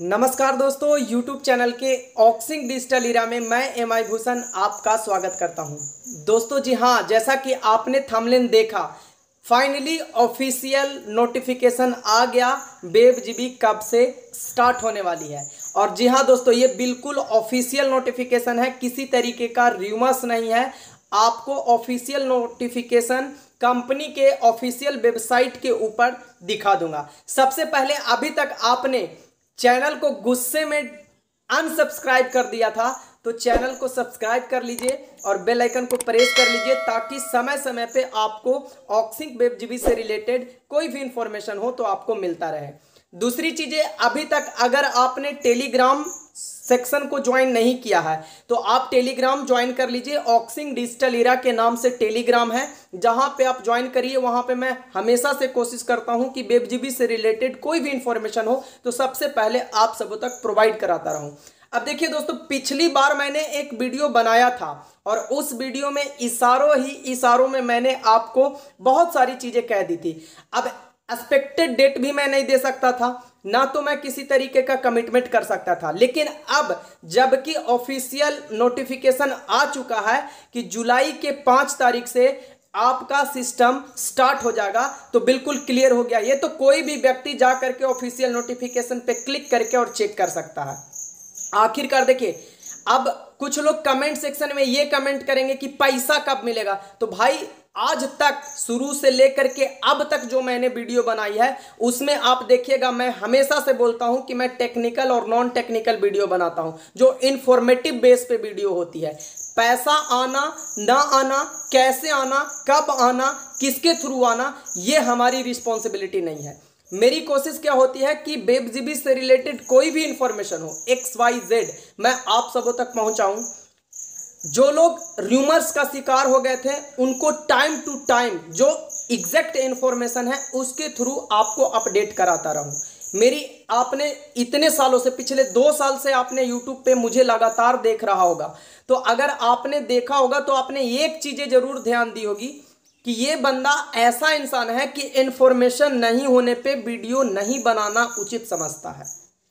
नमस्कार दोस्तों, YouTube channel के ऑक्सिंग डिजिटल इरा में मैं एम आई भूषण आपका स्वागत करता हूँ। दोस्तों, जी हाँ जैसा कि आपने थंबनेल देखा फाइनली ऑफिशियल नोटिफिकेशन आ गया वेब जीबी कब से स्टार्ट होने वाली है। और जी हाँ दोस्तों, ये बिल्कुल ऑफिशियल नोटिफिकेशन है, किसी तरीके का र्यूमर्स नहीं है। आपको ऑफिशियल नोटिफिकेशन कंपनी के ऑफिशियल वेबसाइट के ऊपर दिखा दूँगा। सबसे पहले अभी तक आपने चैनल को गुस्से में अनसब्सक्राइब कर दिया था तो चैनल को सब्सक्राइब कर लीजिए और बेल आइकन को प्रेस कर लीजिए ताकि समय समय पे आपको ऑक्सिंग वेब जीबी से रिलेटेड कोई भी इंफॉर्मेशन हो तो आपको मिलता रहे। दूसरी चीज़ें, अभी तक अगर आपने टेलीग्राम सेक्शन को ज्वाइन नहीं किया है। तो आप टेलीग्राम ज्वाइन कर लीजिए। ऑक्सिंग डिजिटल इरा के नाम से टेलीग्राम है। जहाँ पे आप ज्वाइन करिए, वहाँ पे मैं हमेशा से कोशिश करता हूँ कि वेब जीबी से रिलेटेड कोई भी इंफॉर्मेशन हो तो सबसे पहले आप सबों तक प्रोवाइड कराता रहूँ। अब देखिए दोस्तों, पिछली बार मैंने एक वीडियो बनाया था और उस वीडियो में इशारों ही इशारों में मैंने आपको बहुत सारी चीज़ें कह दी थी। अब एक्सपेक्टेड डेट भी मैं नहीं दे सकता था। ना तो मैं किसी तरीके का कमिटमेंट कर सकता था। लेकिन अब, जबकि ऑफिशियल नोटिफिकेशन आ चुका है कि जुलाई के पाँच तारीख से आपका सिस्टम स्टार्ट हो जाएगा तो बिल्कुल क्लियर हो गया। ये तो कोई भी व्यक्ति जा करके ऑफिशियल नोटिफिकेशन पे क्लिक करके और चेक कर सकता है। आखिरकार देखिए अब कुछ लोग कमेंट सेक्शन में ये कमेंट करेंगे कि पैसा कब मिलेगा। तो भाई, आज तक, शुरू से लेकर के अब तक जो मैंने वीडियो बनाई है, उसमें आप देखिएगा, मैं हमेशा से बोलता हूँ कि मैं टेक्निकल और नॉन टेक्निकल वीडियो बनाता हूँ, जो इन्फॉर्मेटिव बेस पे वीडियो होती है। पैसा आना, ना आना, कैसे आना, कब आना, किसके थ्रू आना, ये हमारी रिस्पॉन्सिबिलिटी नहीं है। मेरी कोशिश क्या होती है कि बेबजीबी से रिलेटेड कोई भी इंफॉर्मेशन हो एक्स वाई जेड मैं आप सबों तक पहुंचाऊं। जो लोग र्यूमर्स का शिकार हो गए थे, उनको टाइम टू टाइम जो एग्जैक्ट इंफॉर्मेशन है, उसके थ्रू आपको अपडेट कराता रहूँ। मेरी, आपने इतने सालों से, पिछले दो साल से आपने यूट्यूब पे मुझे लगातार देख रहा होगा। तो अगर आपने देखा होगा तो आपने एक चीज़ें ज़रूर ध्यान दी होगी कि ये बंदा ऐसा इंसान है कि इंफॉर्मेशन नहीं होने पे वीडियो नहीं बनाना उचित समझता है।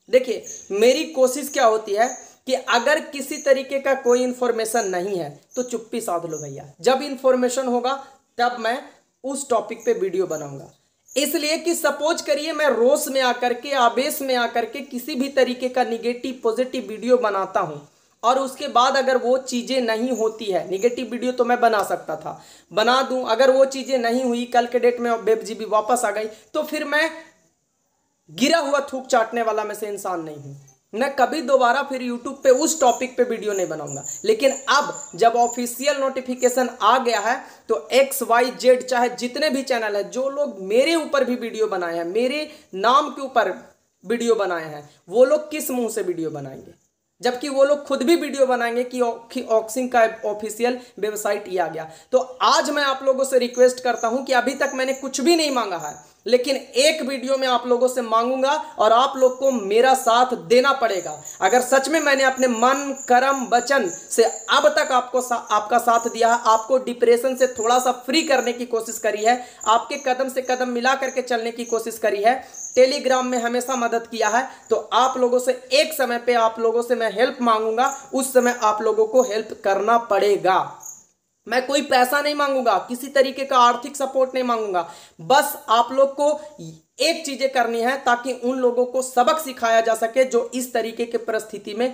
देखिए, मेरी कोशिश क्या होती है कि अगर किसी तरीके का कोई इंफॉर्मेशन नहीं है तो चुप्पी साध लो भैया। जब इंफॉर्मेशन होगा, तब मैं उस टॉपिक पे वीडियो बनाऊँगा। इसलिए कि सपोज़ करिए मैं रोस में आकर के, आवेश में आकर के किसी भी तरीके का निगेटिव पॉजिटिव वीडियो बनाता हूँ। और उसके बाद अगर वो चीज़ें नहीं होती है निगेटिव वीडियो तो मैं बना सकता था। बना दूँ, अगर वो चीज़ें नहीं हुई, कल के डेट में वेब जीबी वापस आ गई तो फिर मैं गिरा हुआ थूक चाटने वाला में से इंसान नहीं हूँ। मैं कभी दोबारा फिर YouTube पे उस टॉपिक पे वीडियो नहीं बनाऊँगा। लेकिन अब जब ऑफिशियल नोटिफिकेशन आ गया है तो एक्स वाई जेड चाहे जितने भी चैनल है, जो लोग मेरे ऊपर भी वीडियो बनाए हैं, मेरे नाम के ऊपर वीडियो बनाए हैं, वो लोग किस मुँह से वीडियो बनाएँगे? जबकि वो लोग खुद भी वीडियो बनाएँगे कि ऑक्सिंग का ऑफिशियल वेबसाइट ये आ गया। तो आज मैं आप लोगों से रिक्वेस्ट करता हूँ कि अभी तक मैंने कुछ भी नहीं मांगा है। लेकिन एक वीडियो में आप लोगों से मांगूँगा और आप लोग को मेरा साथ देना पड़ेगा। अगर सच में मैंने अपने मन कर्म वचन से अब तक आपको सा, आपका साथ दिया है आपको डिप्रेशन से थोड़ा सा फ्री करने की कोशिश करी है आपके कदम से कदम मिला करके चलने की कोशिश करी है टेलीग्राम में हमेशा मदद किया है तो आप लोगों से एक समय पे आप लोगों से मैं हेल्प मांगूँगा उस समय आप लोगों को हेल्प करना पड़ेगा। मैं कोई पैसा नहीं मांगूँगा, किसी तरीके का आर्थिक सपोर्ट नहीं मांगूँगा। बस आप लोग को एक चीज़ें करनी है ताकि उन लोगों को सबक सिखाया जा सके जो इस तरीके के परिस्थिति में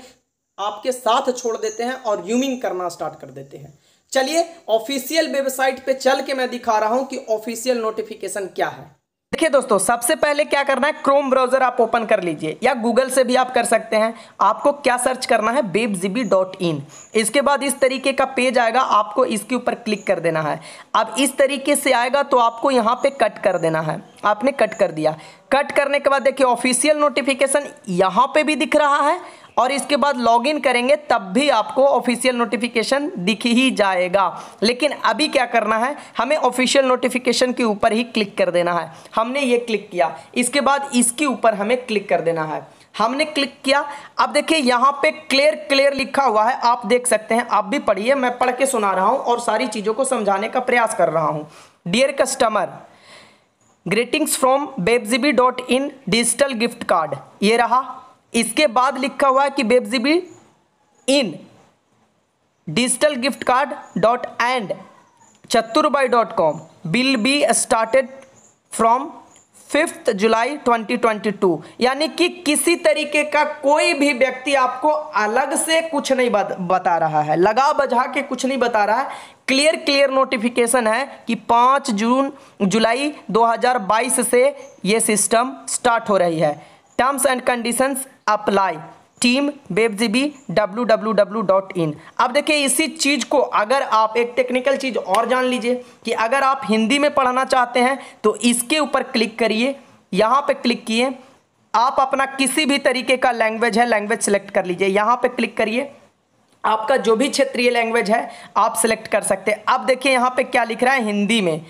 आपके साथ छोड़ देते हैं और यूमिंग करना स्टार्ट कर देते हैं। चलिए, ऑफिशियल वेबसाइट पे चल के मैं दिखा रहा हूँ कि ऑफिशियल नोटिफिकेशन क्या है। देखिए दोस्तों, सबसे पहले क्या करना है? क्रोम ब्राउज़र आप ओपन कर लीजिए, या गूगल से भी आप कर सकते हैं। आपको क्या सर्च करना है? बेब जीबी डॉट इन इसके बाद इस तरीके का पेज आएगा, आपको इसके ऊपर क्लिक कर देना है। अब इस तरीके से आएगा तो आपको यहाँ पे कट कर देना है। आपने कट कर दिया। कट करने के बाद देखिए ऑफिशियल नोटिफिकेशन यहाँ पे भी दिख रहा है। और इसके बाद लॉगिन करेंगे, तब भी आपको ऑफिशियल नोटिफिकेशन दिख ही जाएगा। लेकिन अभी क्या करना है, हमें ऑफिशियल नोटिफिकेशन के ऊपर ही क्लिक कर देना है। हमने ये क्लिक किया, इसके बाद इसके ऊपर हमें क्लिक कर देना है। हमने क्लिक किया, अब देखिए यहाँ पे क्लियर क्लियर लिखा हुआ है, आप देख सकते हैं, आप भी पढ़िए, मैं पढ़ के सुना रहा हूँ और सारी चीज़ों को समझाने का प्रयास कर रहा हूँ। Dear customer greetings from webgb dot in digital gift card ये रहा इसके बाद लिखा हुआ है कि web GB in digital gift card dot and चतुरबाई dot com will be started from fifth July 2022 यानी कि किसी तरीके का कोई भी व्यक्ति आपको अलग से कुछ नहीं बता रहा है। लगा बजा के कुछ नहीं बता रहा है। क्लियर क्लियर नोटिफिकेशन है कि 5 जून, जुलाई 2022 से ये सिस्टम स्टार्ट हो रही है। Terms and conditions apply team web G B W W W dot in अब देखिए इसी चीज़ को अगर आप एक टेक्निकल चीज़ और जान लीजिए कि अगर आप हिंदी में पढ़ना चाहते हैं तो इसके ऊपर क्लिक करिए। यहाँ पे क्लिक किए। आप अपना किसी भी तरीके का लैंग्वेज है लैंग्वेज सेलेक्ट कर लीजिए। यहाँ पे क्लिक करिए। आपका जो भी क्षेत्रीय लैंग्वेज है, आप सेलेक्ट कर सकते। हैं अब देखिए यहाँ पे क्या लिख रहा है हिंदी में।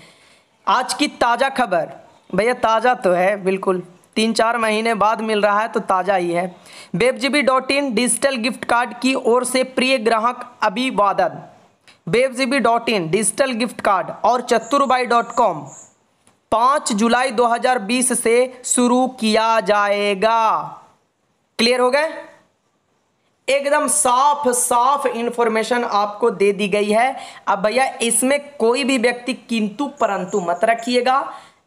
आज की ताज़ा खबर। भैया ताज़ा तो है, बिल्कुल। तीन चार महीने बाद मिल रहा है तो ताज़ा ही है। Webgb dot in digital gift card की ओर से प्रिय ग्राहक अभिवादन। Webgb dot in digital gift card और चतुरबाई डॉट कॉम पाँच जुलाई 2020 से शुरू किया जाएगा। क्लियर हो गए? एकदम साफ़ साफ़ इंफॉर्मेशन आपको दे दी गई है। अब भैया, इसमें कोई भी व्यक्ति किंतु परंतु मत रखिएगा।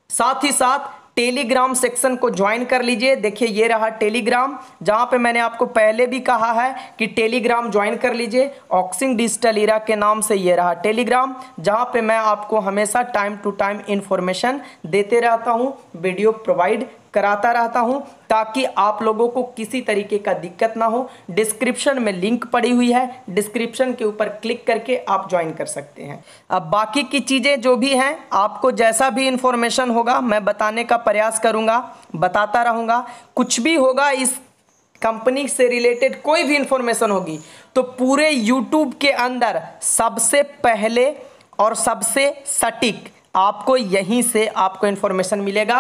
साथ ही साथ टेलीग्राम सेक्शन को ज्वाइन कर लीजिए। देखिए, ये रहा टेलीग्राम, जहाँ पे मैंने आपको पहले भी कहा है कि टेलीग्राम ज्वाइन कर लीजिए। ऑक्सिंग डिजिटल इरा के नाम से ये रहा टेलीग्राम, जहाँ पे मैं आपको हमेशा टाइम टू टाइम इन्फॉर्मेशन देते रहता हूँ, वीडियो प्रोवाइड कराता रहता हूँ ताकि आप लोगों को किसी तरीके का दिक्कत ना हो। डिस्क्रिप्शन में लिंक पड़ी हुई है। डिस्क्रिप्शन के ऊपर क्लिक करके आप ज्वाइन कर सकते हैं। अब बाकी की चीज़ें जो भी हैं, आपको जैसा भी इंफॉर्मेशन होगा, मैं बताने का प्रयास करूँगा, बताता रहूँगा। कुछ भी होगा, इस कंपनी से रिलेटेड कोई भी इंफॉर्मेशन होगी तो पूरे यूट्यूब के अंदर सबसे पहले और सबसे सटीक आपको यहीं से आपको इंफॉर्मेशन मिलेगा।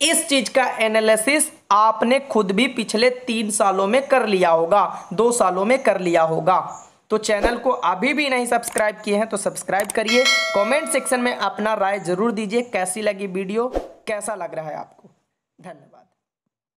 इस चीज़ का एनालिसिस आपने खुद भी पिछले तीन सालों में कर लिया होगा, दो सालों में कर लिया होगा। तो चैनल को अभी भी नहीं सब्सक्राइब किए हैं तो सब्सक्राइब करिए। कमेंट सेक्शन में अपना राय ज़रूर दीजिए, कैसी लगी वीडियो, कैसा लग रहा है आपको? धन्यवाद।